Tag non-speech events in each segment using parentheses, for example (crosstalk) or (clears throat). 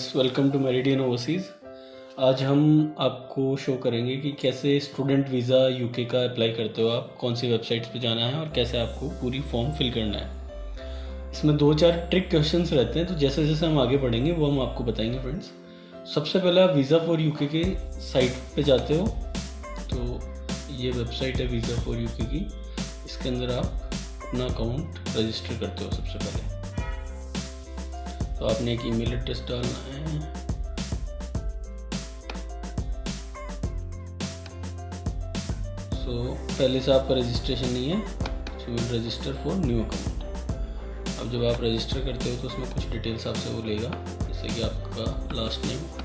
Friends welcome to Meridian Overseas आज हम आपको शो करेंगे कि कैसे स्टूडेंट वीज़ा यूके का अप्लाई करते हो आप, कौन सी वेबसाइट्स पे जाना है और कैसे आपको पूरी फॉर्म फिल करना है। इसमें दो चार ट्रिक क्वेश्चंस रहते हैं तो जैसे जैसे हम आगे बढ़ेंगे, वो हम आपको बताएँगे फ्रेंड्स सबसे पहले आप वीज़ा फॉर यूके के साइट पे जाते हो तो ये वेबसाइट है वीज़ा फॉर यूके की। इसके अंदर आप अपना अकाउंट रजिस्टर करते हो सबसे पहले। तो आपने एक ईमेल एड्रेस डालना है। सो so, पहले से आपका रजिस्ट्रेशन नहीं है so will register for new account अब जब आप रजिस्टर करते हो तो उसमें कुछ डिटेल्स आपसे वो लेगा जैसे कि आपका लास्ट नेम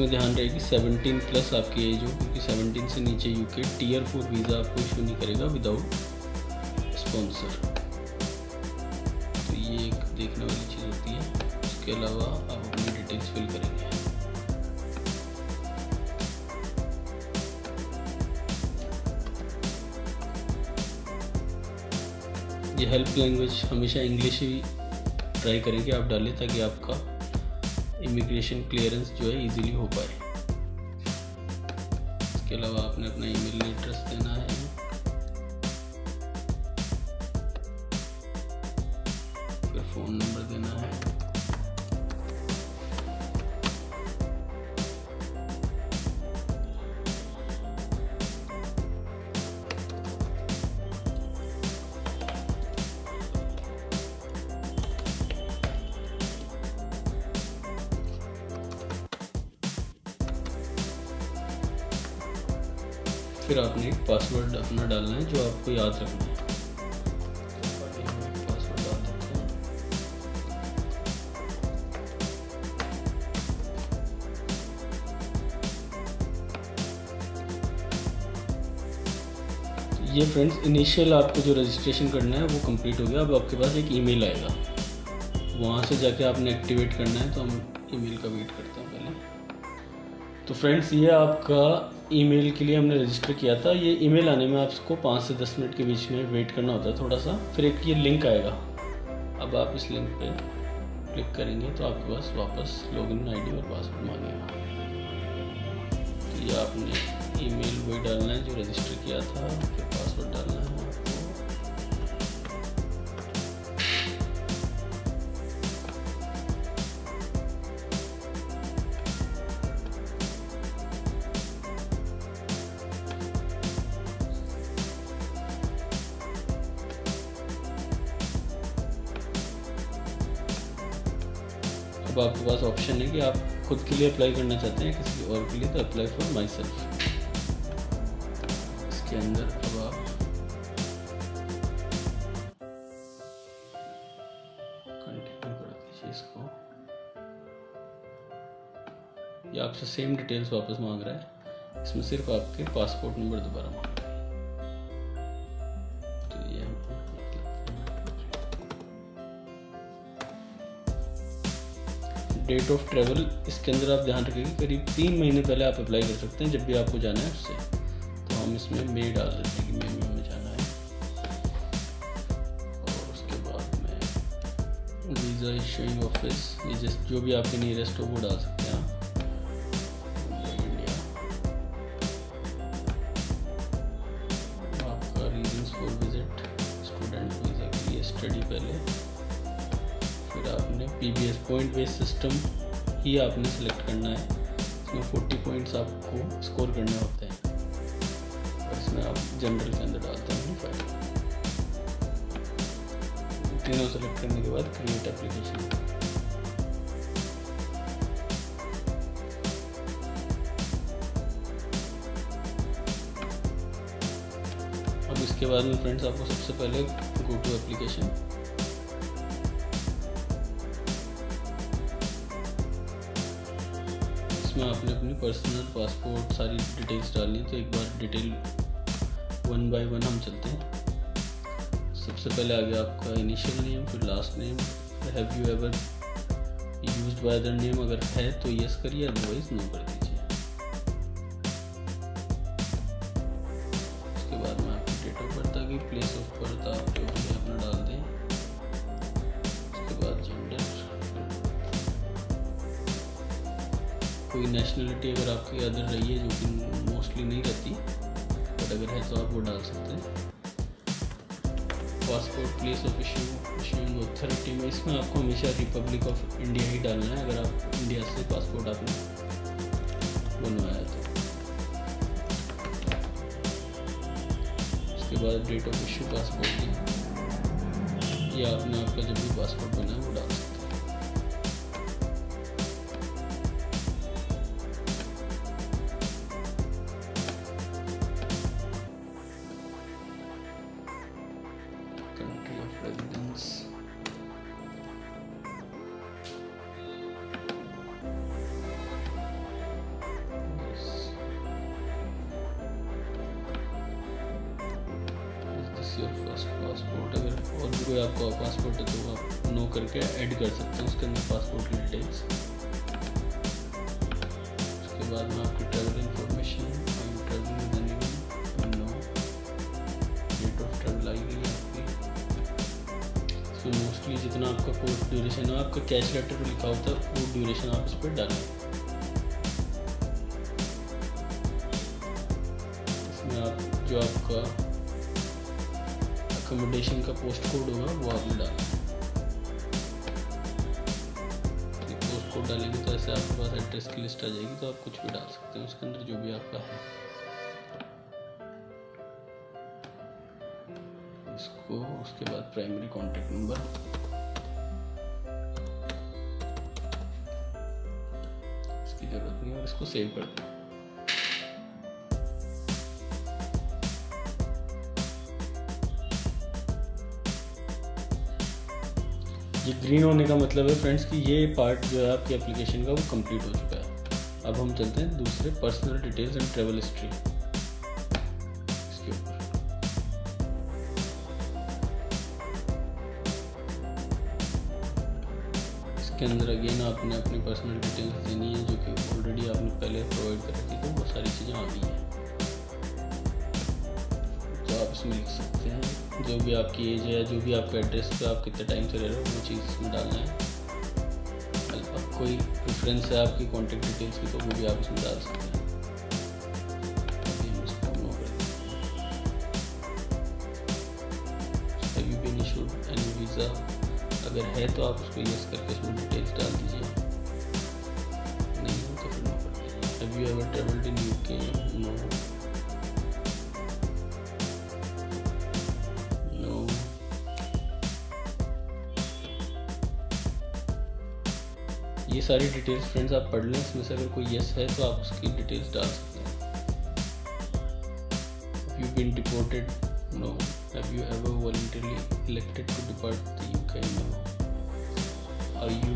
इसमें ध्यान रहे कि 17 प्लस आपकी एज हो, क्योंकि 17 से नीचे यूके टीयर फोर वीज़ा आपको इशू नहीं करेगा विदाउट स्पॉन्सर तो ये एक देखने वाली चीज़ होती है। उसके अलावा आप अपनी डिटेल्स फिल करेंगे। ये हेल्प लैंग्वेज हमेशा इंग्लिश ही ट्राई करें कि आप डालें ताकि आपका इमिग्रेशन क्लियरेंस जो है इजीली हो पाए। इसके अलावा आपने अपना ईमेल एड्रेस देना है। फिर आपने एक पासवर्ड अपना डालना है जो आपको याद रखना है। ये फ्रेंड्स इनिशियल आपको जो रजिस्ट्रेशन करना है, वो कंप्लीट हो गया। अब आपके पास एक ईमेल आएगा। वहाँ से जाके आपने एक्टिवेट करना है तो हम ईमेल का वेट करते हैं पहले। तो फ्रेंड्स ये आपका ईमेल के लिए हमने रजिस्टर किया था। ये ईमेल आने में आपको पाँच से दस मिनट के बीच में वेट करना होता है थोड़ा सा फिर एक ये लिंक आएगा। अब आप इस लिंक पे क्लिक करेंगे तो आपके पास वापस लॉगिन आईडी और पासवर्ड मांगेगा। तो ये आपने ईमेल वही डालना है जो रजिस्टर किया था पासवर्ड डालना है। ऑप्शन है कि आप खुद के लिए अप्लाई करना चाहते हैं, किसी और के लिए तो अप्लाई फॉर माई सेल्फ इसके अंदर अब आप कंटिन्यू कर दीजिए इसको। ये आपसे सेम डिटेल्स वापस मांग रहा है। इसमें सिर्फ़ आपके पासपोर्ट नंबर दोबारा मांग डेट ऑफ़ ट्रेवल इसके अंदर आप ध्यान रखेंगे करीब तीन महीने पहले आप अप्लाई कर सकते हैं जब भी आपको जाना है उससे। तो हम इसमें मे डाल देते हैं कि मे में हमें जाना है। और उसके बाद में वीज़ा इशूइंग ऑफ़िस जो भी आपके नियरेस्ट हो, वो डाल सकते हैं आपका पॉइंट बेस्ड सिस्टम ही आपने सेलेक्ट करना है। इसमें फोर्टी पॉइंट्स आपको स्कोर करने होते हैं। इसमें आप जनरल के अंदर डालते हैं फ़ाइल तीनों सेलेक्ट करने के बाद क्रिएट एप्लीकेशन अब इसके बाद में फ्रेंड्स आपको सबसे पहले गो टू एप्लीकेशन इसमें आपने अपनी पर्सनल पासपोर्ट सारी डिटेल्स डालनी तो एक बार डिटेल वन बाय वन हम चलते हैं। सबसे पहले आ गया आपका इनिशियल नेम फिर last name have you ever use by the name अगर है तो यस करिए अदरवाइज़ नो कर आपकी अदर रही है जो कि मोस्टली नहीं रहती। बट अगर है तो आप वो डाल सकते हैं। Passport place of issue issuing authority में इसमें आपको हमेशा रिपब्लिक ऑफ़ इंडिया ही डालना है। अगर आप इंडिया से पासपोर्ट आपने बनवाया तो। उसके बाद डेट ऑफ़ इशू पासपोर्ट या आपने आपका जब भी पासपोर्ट बना फ़र्स्ट पासपोर्ट, अगर और भी कोई आपका पासपोर्ट है तो आप नो करके ऐड कर सकते हैं, उसके अंदर पासपोर्ट की डिटेल्स उसके बाद में आपकी ट्रैवल इंफॉर्मेशन सो मोस्टली जितना आपका कोर्स ड्यूरेशन है, आपका कैश लेटर पर लिखा होता है, वो ड्यूरेशन आप इस पर डालें। इसमें आप जो आपका अकोमोडेशन का पोस्ट कोड होगा, वो आपने डालना पोस्ट कोड डालेंगे तो ऐसे आपके पास एड्रेस की लिस्ट आ जाएगी तो आप कुछ भी डाल सकते हैं, उसके अंदर जो भी आपका है। इसको, उसके बाद प्राइमरी कॉन्टेक्ट नंबर इसकी ज़रूरत नहीं और इसको सेव कर दें। ग्रीन होने का मतलब है फ्रेंड्स कि ये पार्ट जो है आपकी एप्लीकेशन का वो कंप्लीट हो चुका है। अब हम चलते हैं दूसरे personal details and travel history इसके अंदर अगेन आपने अपनी पर्सनल डिटेल्स देनी है, जो कि ऑलरेडी आपने पहले प्रोवाइड कर रखी थी, वो सारी चीज़ें आ गई हैं। आप इसमें लिख सकते हैं। जो भी आपकी एज है, जो भी आपका एड्रेस पे आप कितने टाइम से रह रहे हो, वो चीज़ इसमें डालना है। अब कोई प्रेफरेंस है आपकी कॉन्टेक्ट डिटेल्स की तो वो भी आप इसमें डाल सकते हैं। अगर है तो आप उसको यूज़ करके इसमें डिटेल्स डाल दीजिए। नहीं तो फिर नो कर have you ever travelled in UK no ये सारी डिटेल्स फ्रेंड्स आप पढ़ लें, इसमें से अगर कोई यस है तो आप उसकी डिटेल्स डाल सकते हैं। You been deported no have you ever voluntarily elected to depart the UK no are you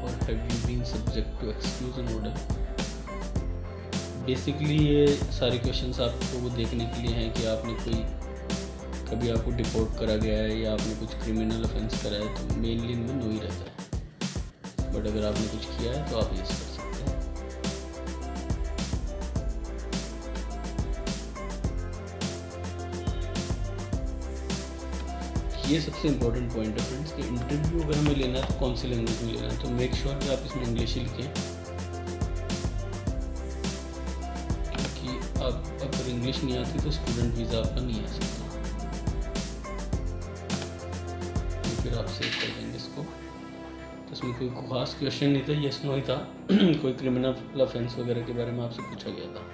और have you been subject to exclusion order basically ये सारे क्वेश्चंस आपको वो देखने के लिए हैं कि आपने कोई कभी आपको डिपोर्ट करा गया है या आपने कुछ क्रिमिनल ऑफेंस करा है तो मेनली इनमें नो ही रहता है। बट अगर आपने कुछ किया है तो आप ये कर सकते हैं। ये सबसे इम्पोर्टेंट पॉइंट है फ्रेंड्स कि इंटरव्यू अगर हमें लेना है तो कौन सी लैंग्वेज में लेना है? तो मेक श्योर sure कि आप इसमें इंग्लिश ही लिखें। क्योंकि आप अगर इंग्लिश नहीं आती तो स्टूडेंट वीज़ा आपका नहीं आ सकता। कोई खास क्वेश्चन नहीं था यस नो ही था। (clears throat) कोई क्रिमिनल ऑफेंस वगैरह के बारे में आपसे पूछा गया था।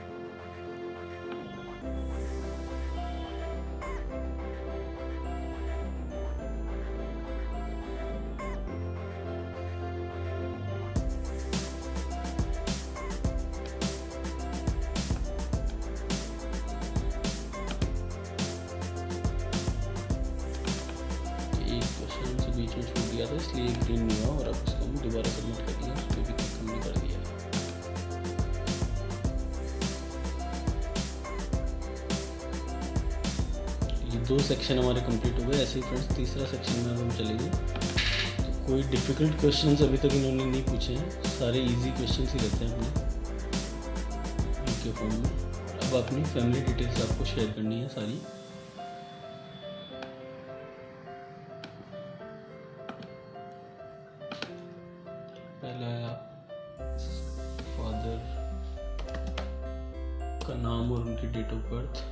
गया था, इसलिए ग्रीन नहीं हुआ और अब दोबारा सबमिट कर दिया उसको भी हमने कर दिया। ये दो सेक्शन हमारे कंप्लीट हो गए। ऐसे ही फ्रेंड्स तीसरा सेक्शन में हम चलेंगे। तो कोई डिफ़िकल्ट क्वेश्चंस अभी तक इन्होंने नहीं पूछे हैं। सारे इजी क्वेश्चंस ही रहते हैं अपने। में। अब अपनी फैमिली डिटेल्स आपको शेयर करनी है सारी। फैलाया फादर का नाम और उनकी डेट ऑफ़ बर्थ।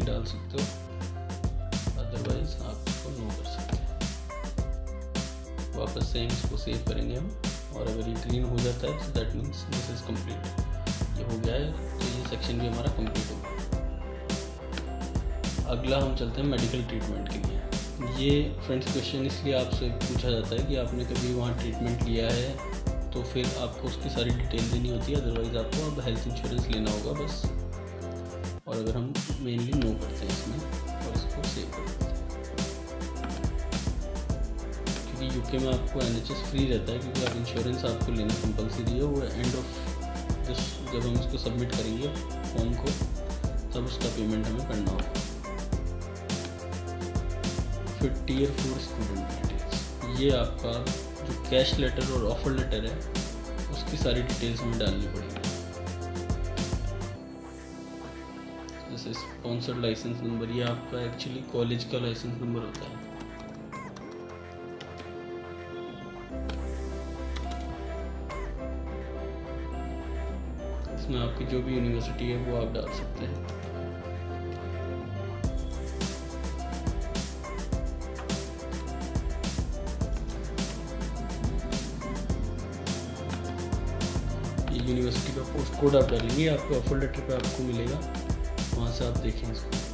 डिटेल डाल सकते हो। अदरवाइज़ आप इसको नो कर सकते हैं। वापस से इसको सेव करेंगे हम। और अगर ये ग्रीन हो जाता है तो that means this is complete ये हो गया है तो ये सेक्शन भी हमारा कंप्लीट हो गया। अगला हम चलते हैं मेडिकल ट्रीटमेंट के लिए। ये फ्रेंड्स क्वेश्चन इसलिए आपसे पूछा जाता है कि आपने कभी वहाँ ट्रीटमेंट लिया है तो फिर आपको उसकी सारी डिटेल देनी होती है। अदरवाइज़ आपको अब हेल्थ इंश्योरेंस लेना होगा, बस। और अगर हम मेनली नो करते हैं इसमें और इसको सेव कर देते हैं। क्योंकि यूके में आपको एनएचएस फ्री रहता है, क्योंकि आप इंश्योरेंस आपको लेना कंपलसरी है, वो एंड ऑफ़ दिस जब हम इसको सबमिट करेंगे फॉर्म को, तब उसका पेमेंट हमें करना होगा। फिर टीयर फोर स्टूडेंट डिटेल्स ये आपका जो कैश लेटर और ऑफ़र लेटर है, उसकी सारी डिटेल्स हमें डालनी पड़ेगी। जैसे स्पॉन्सर्ड लाइसेंस नंबर ये आपका एक्चुअली कॉलेज का लाइसेंस नंबर होता है? इसमें आपकी जो भी यूनिवर्सिटी है, वो आप डाल सकते हैं। यूनिवर्सिटी का पोस्ट कोड आप डालेंगे, आपको ऑफ़र लेटर पे आपको मिलेगा। वहाँ से आप देखें इसको?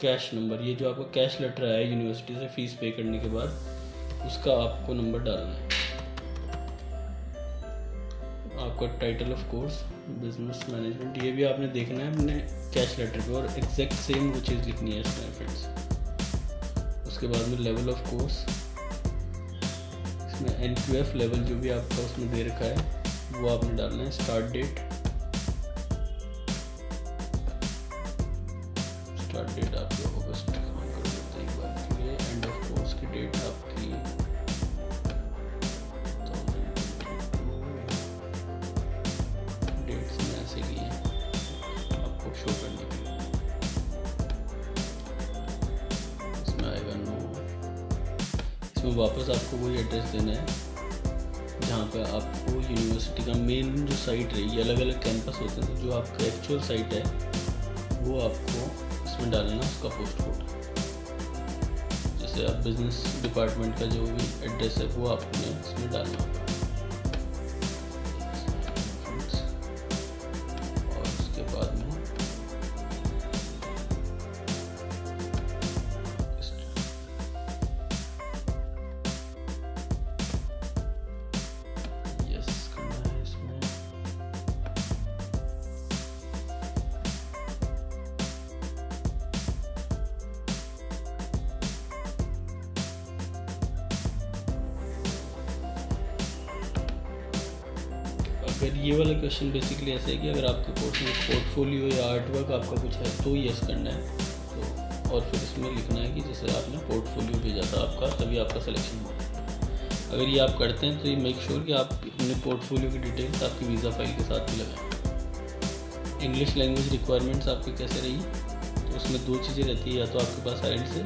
कैश नंबर ये जो आपका कैश लेटर आया यूनिवर्सिटी से फ़ीस पे करने के बाद, उसका आपको नंबर डालना है। आपका title of course business management ये भी आपने देखना है अपने कैश लेटर पे और एग्जैक्ट सेम वो चीज़ लिखनी है इसमें फ्रेंड्स उसके बाद में लेवल ऑफ़ कोर्स इसमें एन क्यू एफ़ लेवल जो भी आपका उसमें दे रखा है, वो आपने डालना है स्टार्ट डेट इसमें वापस आपको वही एड्रेस देना है, जहाँ पे आपको यूनिवर्सिटी का मेन जो साइट ये अलग अलग कैंपस होते हैं, जो आपका एक्चुअल साइट है, वो आपको इसमें डालना, उसका पोस्ट कोड जैसे आप बिज़नेस डिपार्टमेंट का जो भी एड्रेस है, वो आपने इसमें डालना होगा। फिर ये वाला क्वेश्चन बेसिकली ऐसा है कि अगर आपके कोर्स में पोर्टफोलियो या आर्ट वर्क आपका कुछ है तो यस करना है। तो और फिर इसमें लिखना है कि जैसे आपने पोर्टफोलियो भेजा था आपका, तभी आपका सिलेक्शन हुआ। अगर ये आप करते हैं तो ये मेक श्योर sure कि आप अपने पोर्टफोलियो की डिटेल्स आपकी वीज़ा फ़ाइल के साथ भी लगाएँ इंग्लिश लैंग्वेज रिक्वायरमेंट्स आपकी कैसे रही? तो उसमें दो चीज़ें रहती है, या तो आपके पास आई से,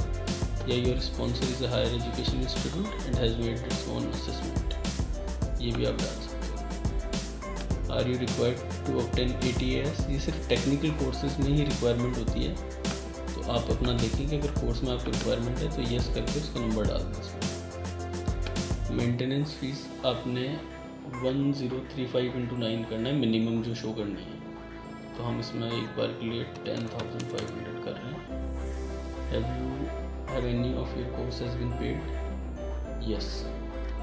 या your sponsor is higher education institute and has made its own assessment ये भी आप डाल are you required to obtain A T S ये सिर्फ़ टेक्निकल कोर्सेज में ही रिक्वायरमेंट होती है। तो आप अपना देखें कि अगर कोर्स में आपको रिक्वायरमेंट है तो येस करके उसका नंबर डाल दें मेंटेनेंस फ़ीस आपने one zero three five into nine करना है मिनिमम जो शो करनी है। तो हम इसमें एक बार के लिए टेन थाउज़ेंड फाइव हंड्रेड कर रहे हैं। Have you have any of your course has been paid yes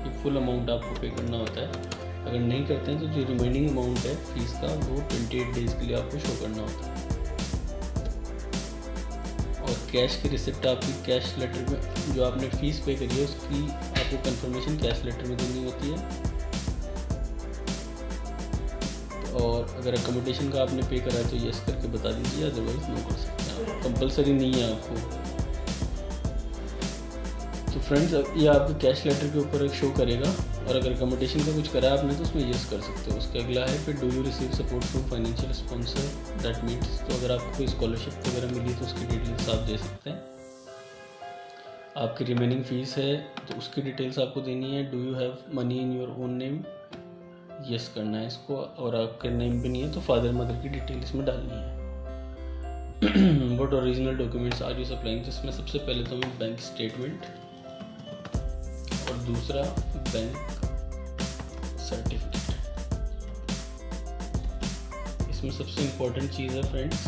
ये फुल अमाउंट आपको पे करना होता है। अगर नहीं करते हैं तो जो रिमेनिंग अमाउंट है फ़ीस का, वो ट्वेंटी एट डेज़ के लिए आपको शो करना होता है। और कैश की रिसिप्ट आपकी कैश लेटर में, जो आपने फ़ीस पे करी है, उसकी आपको कंफर्मेशन कैश लेटर में देनी होती है। और अगर अकोमोडेशन का आपने पे करा है तो यस करके बता दीजिए अदरवाइज़ नो कर सकते हैं। कंपलसरी नहीं है आपको। तो फ्रेंड्स ये आपके कैश लेटर के ऊपर एक शो करेगा। और अगर अकोमोडेशन का कुछ करा आपने तो उसमें यस कर सकते हो। उसके अगला है, फिर do you receive support from financial sponsor that means तो अगर आपको कोई स्कॉलरशिप वगैरह मिली तो उसकी डिटेल्स आप दे सकते हैं। आपकी रिमेनिंग फ़ीस है तो उसकी डिटेल्स आपको देनी है। Do you have money in your own name yes करना है इसको, और आपके नेम भी नहीं है तो फादर मदर की डिटेल इसमें डालनी है। What original documents are you supplying जिसमें सबसे पहले तो हमें बैंक स्टेटमेंट और दूसरा बैंक सर्टिफिकेट इसमें सबसे इम्पोर्टेंट चीज़ है फ्रेंड्स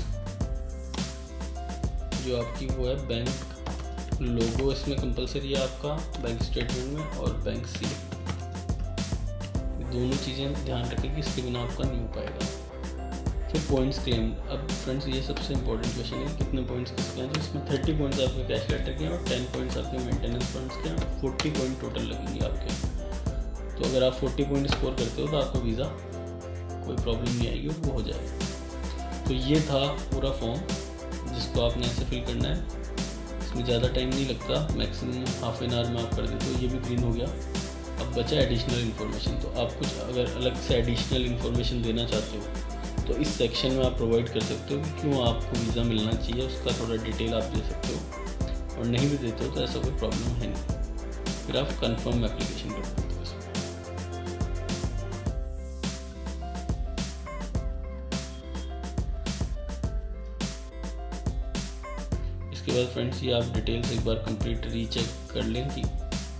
जो आपकी वो है बैंक लोगो इसमें कंपलसरी है आपका बैंक स्टेटमेंट में और बैंक सी दोनों चीज़ें ध्यान रखें कि इसके बिना आपका नहीं हो पाएगा। फिर पॉइंट्स क्लेम अब फ्रेंड्स ये सबसे इंपॉर्टेंट क्वेश्चन है, कितने पॉइंट्स किसके हैं? तो इसमें थर्टी पॉइंट्स आपके कैश लेटर के हैं और टेन पॉइंट्स आपके मेंटेनेंस फंड्स के हैं फोर्टी पॉइंट टोटल लगेंगे आपके। तो अगर आप फोर्टी पॉइंट स्कोर करते हो तो आपको वीज़ा कोई प्रॉब्लम नहीं आएगी, वो हो जाएगा। तो ये था पूरा फॉर्म जिसको आपने ऐसे फिल करना है। इसमें ज़्यादा टाइम नहीं लगता मैक्सिमम हाफ़ एन आवर में आप कर देते हो, ये भी ग्रीन हो गया। अब बचा एडिशनल इन्फॉर्मेशन तो आप कुछ अगर अलग से एडिशनल इन्फॉर्मेशन देना चाहते हो तो इस सेक्शन में आप प्रोवाइड कर सकते हो कि क्यों आपको वीज़ा मिलना चाहिए, उसका थोड़ा डिटेल आप दे सकते हो। और नहीं भी देते हो तो ऐसा कोई प्रॉब्लम है नहीं। फिर आप कन्फर्म एप्लीकेशन कर सकते हो उसके बाद फ्रेंड्स ये आप डिटेल्स एक बार कंप्लीट रीचेक कर लें कि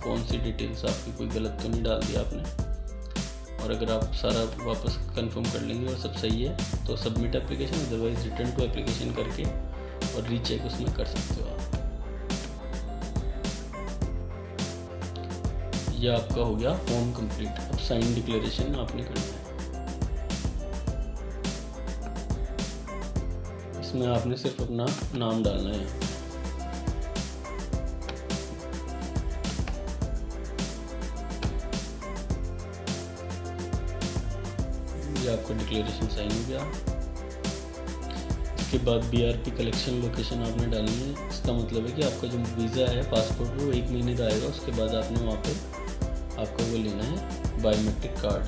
कौन सी डिटेल्स आपकी कोई गलत तो नहीं डाल दिया आपने। और अगर आप सारा वापस कंफर्म कर लेंगे और सब सही है तो submit application otherwise return to application करके और रीचेक उसमें कर सकते हो आप। आपका हो गया फॉर्म कंप्लीट अब साइन डिक्लेरेशन आपने करना है। इसमें आपने सिर्फ़ अपना नाम डालना है। आपका डिक्लेरेशन साइन हो गया। इसके बाद B R P collection location आपने डालनी है। इसका मतलब है कि आपका जो वीज़ा है पासपोर्ट वो एक महीने का आएगा। उसके बाद आपने वहाँ पे आपका वो लेना है बायोमेट्रिक कार्ड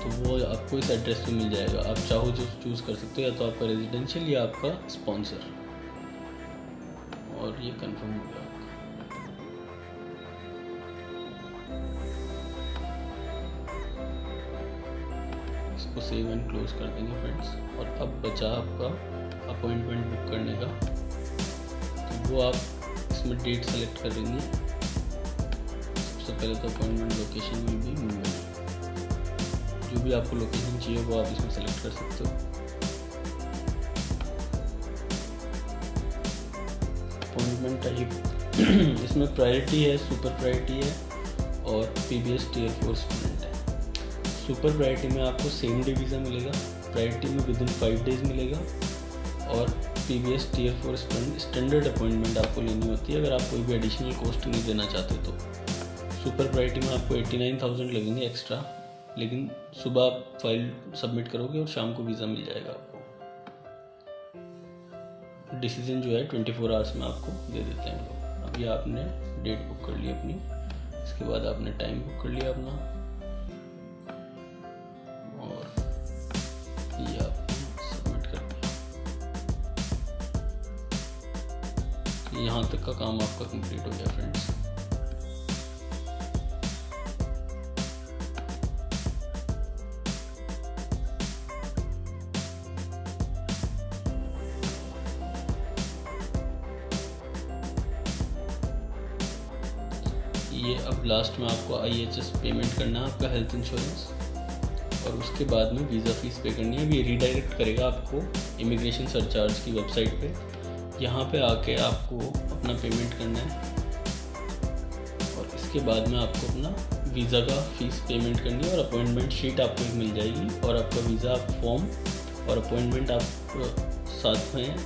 तो वो आपको इस एड्रेस पे मिल जाएगा। आप चाहो जो चूज़ कर सकते हो, या तो आपका रेजिडेंशियल या आपका स्पॉन्सर और ये कंफर्म हो गया। इसको सेव एंड क्लोज कर देंगे फ्रेंड्स और अब बचा आपका अपॉइंटमेंट बुक करने का। तो वो आप इसमें डेट सेलेक्ट कर देंगे। सबसे पहले तो अपॉइंटमेंट लोकेशन में भी मुंबई जो भी आपको लोकेशन चाहिए, वो आप इसमें सेलेक्ट कर सकते हो। अपॉइंटमेंट टाइप (clears throat) इसमें प्रायोरिटी है सुपर प्रायोरिटी है और P B S tier four student है। सुपर प्रायोरिटी में आपको सेम डे वीज़ा मिलेगा प्रायोरिटी में विद इन फाइव डेज़ मिलेगा और P B S T F four standard appointment आपको लेनी होती है अगर आप कोई भी एडिशनल कॉस्ट नहीं देना चाहते तो। सुपर प्रायोरिटी में आपको एट्टी नाइन थाउज़ेंड लगेंगे एक्स्ट्रा लेकिन सुबह आप फ़ाइल सबमिट करोगे और शाम को वीज़ा मिल जाएगा आपको। डिसीज़न जो है ट्वेंटी फोर आवर्स में आपको दे देते हैं लोग। अभी आपने डेट बुक कर ली अपनी, इसके बाद आपने टाइम बुक कर लिया अपना। यहाँ तक का काम आपका कंप्लीट हो गया फ्रेंड्स ये अब लास्ट में आपको आईएचएस पेमेंट करना है आपका हेल्थ इंश्योरेंस और उसके बाद में वीज़ा फ़ीस पे करनी है। ये रीडायरेक्ट करेगा आपको इमिग्रेशन सरचार्ज की वेबसाइट पे। यहाँ पे आके आपको अपना पेमेंट करना है। और इसके बाद में आपको अपना वीज़ा का फ़ीस पेमेंट करनी है और अपॉइंटमेंट शीट आपको एक मिल जाएगी और आपका वीज़ा फॉर्म और अपॉइंटमेंट आप साथ में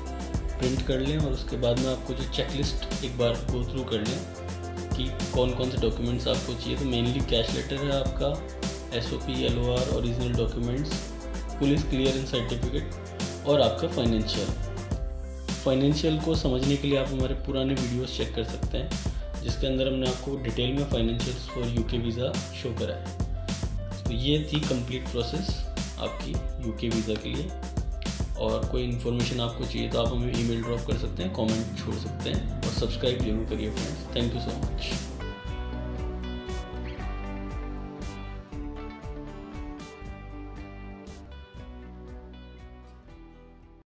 प्रिंट कर लें और उसके बाद में आपको जो चेकलिस्ट एक बार गो थ्रू कर लें कि कौन कौन से डॉक्यूमेंट्स आपको चाहिए। तो मेनली कैश लेटर है आपका S O P L O R original documents police clearance certificate और आपका फाइनेंशियल फाइनेंशियल को समझने के लिए आप हमारे पुराने वीडियोस चेक कर सकते हैं, जिसके अंदर हमने आपको डिटेल में financial for UK visa show करा है। तो ये थी कंप्लीट प्रोसेस आपकी यूके वीज़ा के लिए। और कोई इन्फॉर्मेशन आपको चाहिए तो आप हमें ईमेल ड्रॉप कर सकते हैं कमेंट छोड़ सकते हैं, और सब्सक्राइब ज़रूर करिए friends thank you so much